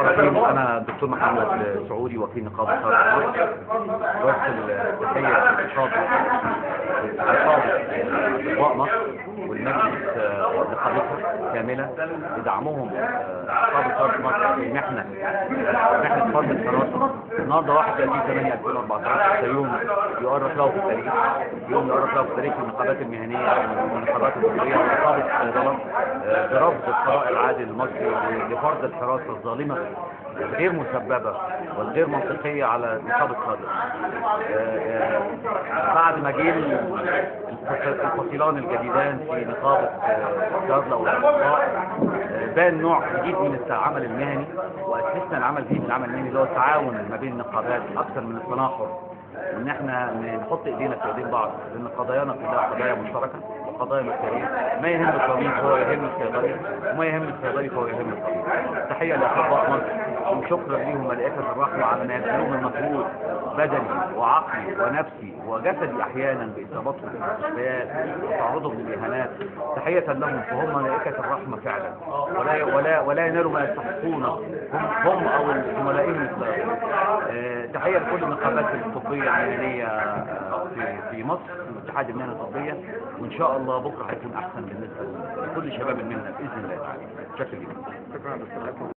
الرحيم أنا الدكتور محمد سعودي وكيل نقابه شرق مصر وارسل تحيه لنقابه نقابه اطباء مصر والمجلس آه، نقابتها كاملة. لدعمهم نقابه شرق مصر في محنة محنة فرض الحراسه النهارده 31 8 2014 ده يوم يؤرخ له في التاريخ يوم يؤرخ له في تاريخ النقابات المهنية والنقابات الطبيه ونقابه الصيدله آه، برفض القضاء العادل المصري لفرض الحراسة الظالمة الغير مسببة والغير منطقية على نقابه صادق بعد ما جه الفصيلان الجديدان في نقابة آه، صيدله والاطباء آه، بان نوع جديد من العمل المهني وأسسنا العمل الجديد العمل المهني اللي هو التعاون ما بين النقابات أكثر من التناحر إن إحنا نحط إيدينا في ايدين بعض لأن قضايانا كلها قضايا مشتركة وقضايا مشتركة. ما يهم الطبيب هو يهم الصيدلي وما يهم الصيدلي هو يهم الطبيب تحية لاطباء مصر وشكرا لهم ملائكه الرحمة على ما يبذلون من مجهود بدني وعقلي ونفسي وجسدي أحيانا بإصابتهم في المستشفيات وتعرضهم للإهانات. تحية لهم فهم ملائكة الرحمة فعلا. ولا ولا ولا ينالوا ما يستحقونه هم هم أو زملائهم آه، تحية لكل النقابات الطبية المهنيه آه، في في مصر الاتحاد المهني الطبيه وإن شاء الله بكرة هيكون أحسن بالنسبة لكل شباب المهنة بإذن الله تعالى. شكرا لكم شكرا